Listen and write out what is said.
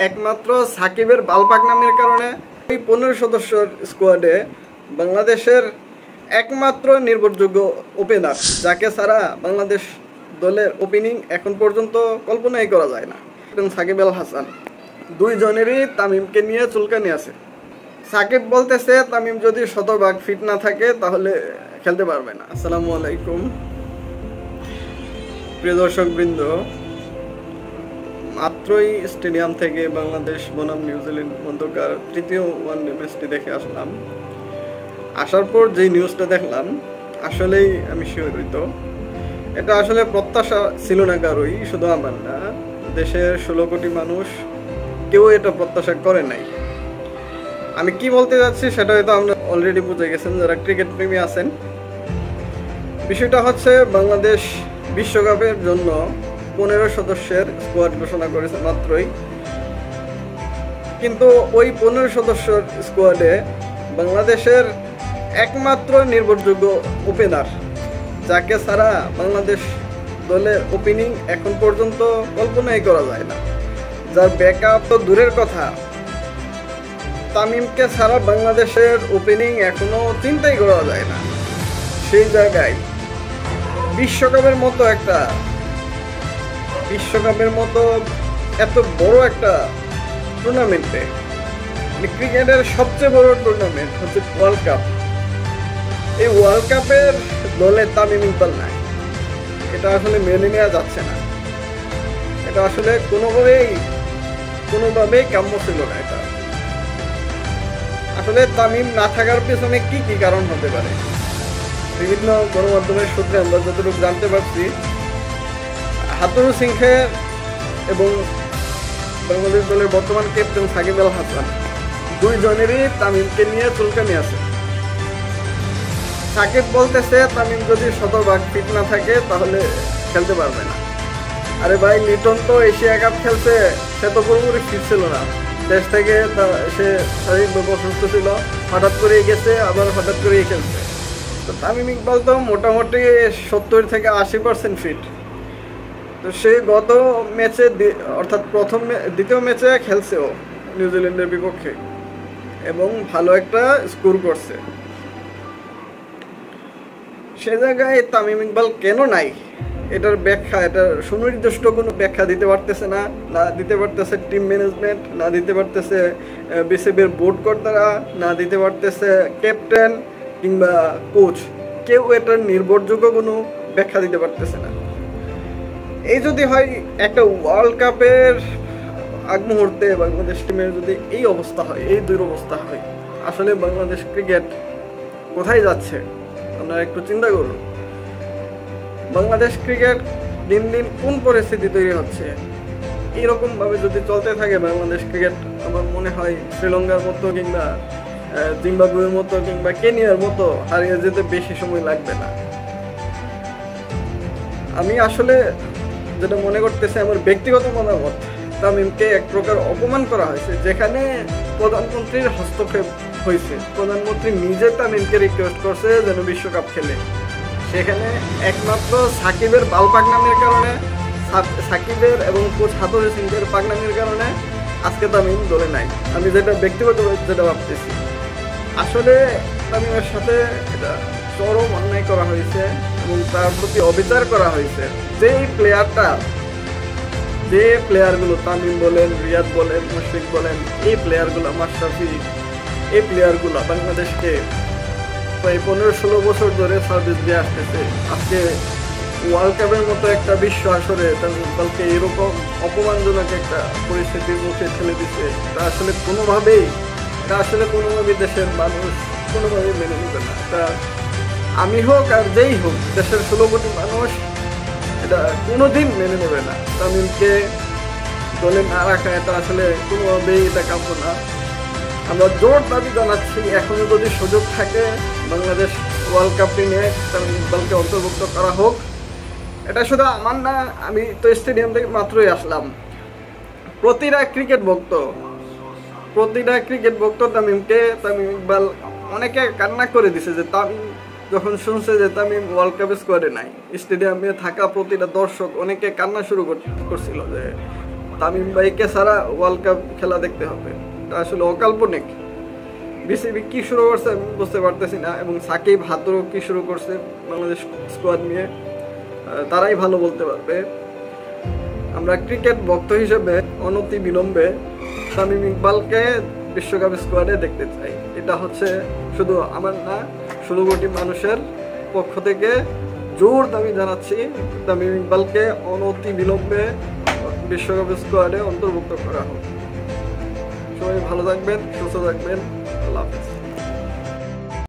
একমাত্র সাকিবের বালপাক নামের কারণে এই পনেরো সদস্যের স্কোয়াডে বাংলাদেশের একমাত্র নির্ভরযোগ্য ওপেনার যাকে ছাড়া বাংলাদেশ দলের ওপেনিং এখন পর্যন্ত কল্পনাই করা যায় না। সাকিব আল হাসান। দুইজনেরই তামিমকে নিয়ে চুলকানি আছে। সাকিব বলতেছে, তামিম যদি শতভাগ ফিট না থাকে, তাহলে খেলতে পারবে না। আসসালামু আলাইকুম। প্রিয় দর্শক বৃন্দ মাত্রই স্টেডিয়াম থেকে বাংলাদেশ বনাম নিউজিল্যান্ড মধ্যকার তৃতীয় ওয়ানডে ম্যাচটি দেখে আসলাম। আসার পর যে নিউজটা দেখলাম, আসলেই আমি শিহরিত এটা আসলে প্রত্যাশা ছিল না কারোই, শুধু আমার না। দেশের ষোলো কোটি মানুষ কেউ এটা প্রত্যাশা করে নাই। আমি কি বলতে যাচ্ছি সেটা হয়তো আমরা অলরেডি বুঝে গেছেন, যারা ক্রিকেট প্রেমী আছেন। বিষয়টা হচ্ছে বাংলাদেশ বিশ্বকাপের জন্য পনেরো সদস্যের স্কোয়াড ঘোষণা করেছে মাত্রই। কিন্তু ওই পনেরো সদস্যের স্কোয়াডে বাংলাদেশের একমাত্র নির্ভরযোগ্য ওপেনার যাকে ছাড়া বাংলাদেশ দলের ওপেনিং এখন পর্যন্ত কল্পনাই করা যায় না। যার ব্যাকআপ তো দূরের কথা। তামিমকে ছাড়া বাংলাদেশের ওপেনিং এখনও চিন্তাই করা যায় না। সেই জায়গায় বিশ্বকাপের মতো একটা বিশ্বকাপের মতো এত বড় একটা টুর্নামেন্টে মানে ক্রিকেটের সবচেয়ে বড় টুর্নামেন্ট হচ্ছে ওয়ার্ল্ড কাপ এই ওয়ার্ল্ড কাপের দলে তামিম ইকবাল নাই। এটা আসলে মেনে নেওয়া যাচ্ছে না। এটা আসলে কোনোভাবেই কোনোভাবেই কাম্য ছিল না এটা। আসলে তামিম না থাকার পেছনে কি কি কারণ হতে পারে? বিভিন্ন গণমাধ্যমের সূত্রে আমরা যতটুকু জানতে পারছি হাতুরু সিংহে এবং বাংলাদেশ দলের বর্তমান ক্যাপ্টেন সাকিব আল হাসান। দুইজনেরই তামিমকে নিয়ে চুলকানি আছে। সাকিব বলতেছে, তামিম যদি শতভাগ ফিট না থাকে, তাহলে খেলতে পারবে না। আরে ভাই, লিটন তো এশিয়া কাপ খেলছে, সে তো পুরোপুরি ফিট ছিল না। দেশ থেকে সে শারীরিকভাবে অসুস্থ ছিল, হঠাৎ করেই গেছে, আবার হঠাৎ করেই খেলছে। তো তামিম ইকবাল তো মোটামুটি সত্তর থেকে আশি পার্সেন্ট ফিট তো সে গত ম্যাচে অর্থাৎ প্রথম দ্বিতীয় ম্যাচে খেলছে ও নিউজিল্যান্ডের বিপক্ষে। এবং ভালো একটা স্কোর করছে। সে জায়গায় তামিম ইকবাল কেন নাই? এটার ব্যাখ্যা, এটার সুনির্দিষ্ট কোনো ব্যাখ্যা দিতে পারতেছে না। না দিতে পারতেছে টিম ম্যানেজমেন্ট না দিতে পারতেছে বিসিবির বোর্ড কর্তারা, না দিতে পারতেছে ক্যাপ্টেন কিংবা কোচ কেউ এটার নির্ভরযোগ্য কোনো ব্যাখ্যা দিতে পারতেছে না। এই যদি হয় একটা ওয়ার্ল্ড কাপের আগ মুহূর্তে বাংলাদেশ টিমের যদি এই অবস্থা হয়, এই দুরবস্থা হয়, আসলে বাংলাদেশ ক্রিকেট কোথায় যাচ্ছে? আপনারা একটু চিন্তা করুন। বাংলাদেশ ক্রিকেট দিন দিন কোন পরিস্থিতি তৈরি হচ্ছে? এইরকম ভাবে যদি চলতে থাকে বাংলাদেশ ক্রিকেট আমার মনে হয় শ্রীলঙ্কার মতো কিংবা জিম্বাবুয়ের মতো কিংবা কেনিয়ার মতো হারিয়ে যেতে বেশি সময় লাগবে না। আমি আসলে যেটা মনে করতেছে আমার ব্যক্তিগত মতামত, তামিমকে এক প্রকার অপমান করা হয়েছে, যেখানে প্রধানমন্ত্রীর হস্তক্ষেপ হয়েছে। প্রধানমন্ত্রী নিজে তামিমকে রিকোয়েস্ট করছে যেন বিশ্বকাপ খেলে। সেখানে একমাত্র সাকিবের বাল পাকনামের কারণে সাকিবের এবং কোচ হাতুরি সিংহের পাকনামের কারণে আজকে তামিম দলে নাই। আমি যেটা ব্যক্তিগত যেটা ভাবতেছি। আসলে তামিমের সাথে এটা চরম অন্যায় করা হয়েছে। এবং তার প্রতি অবিচার করা হয়েছে। যেই প্লেয়ারটা যে প্লেয়ারগুলো তামিম বলেন, রিয়াদ বলেন, মুশফিক বলেন, এই প্লেয়ারগুলো, মাশরাফি, এই প্লেয়ারগুলো বাংলাদেশকে প্রায় পনেরো ষোলো বছর ধরে সার্ভিস দিয়ে আসতেছে। আজকে ওয়ার্ল্ড কাপের মতো একটা বিশ্ব আসরে তামিমকে এরকম অপমানজনক একটা পরিস্থিতির মুখে ঠেলে দিচ্ছে তা আসলে কোনোভাবেই এটা আসলে কোনোভাবেই দেশের মানুষ কোনোভাবেই মেনে নেবে না। এটা আমি হোক আর যেই হোক, দেশের ষোলো কোটি মানুষ এটা কোনোদিন মেনে নেবে না। তামিমকে দলে না রাখা এটা আসলে কোনোভাবেই এটা কাম্য না। আমরা জোর দাবি জানাচ্ছি এখনও যদি সুযোগ থাকে বাংলাদেশ ওয়ার্ল্ড কাপ টিমে তামিম ইকবালকে অন্তর্ভুক্ত করা হোক। এটা শুধু আমার না, আমি তো স্টেডিয়াম থেকে মাত্রই আসলাম। প্রতিটা ক্রিকেট ভক্ত, প্রতিটা ক্রিকেট ভক্ত তামিমকে তামিম ইকবাল অনেকে কান্না করে দিছে যে তামিম যখন শুনছে যে তামিম ওয়ার্ল্ড কাপ স্কোয়াডে নাই স্টেডিয়ামে থাকা প্রতিটা দর্শক অনেকে কান্না শুরু করছিল যে তামিম ভাইকে ছাড়া ওয়ার্ল্ড কাপ খেলা দেখতে হবে। এটা আসলে অকাল্পনিক। বিসিবি কি শুরু করছে আমি বুঝতে পারতেছি না, এবং সাকিব হাতুরও কি শুরু করছে বাংলাদেশ স্কোয়াড নিয়ে তারাই ভালো বলতে পারবে। আমরা ক্রিকেট ভক্ত হিসেবে অনতি বিলম্বে শামীম ইকবালকে বিশ্বকাপ স্কোয়াডে দেখতে চাই। এটা হচ্ছে শুধু আমার না ষোলো কোটি মানুষের পক্ষ থেকে জোর দাবি জানাচ্ছি তামিম ইকবালকে অনতি বিলম্বে বিশ্বকাপ স্কোয়াডে অন্তর্ভুক্ত করা হোক। সবাই ভালো থাকবেন, সুস্থ থাকবেন, আল্লাহ হাফেজ।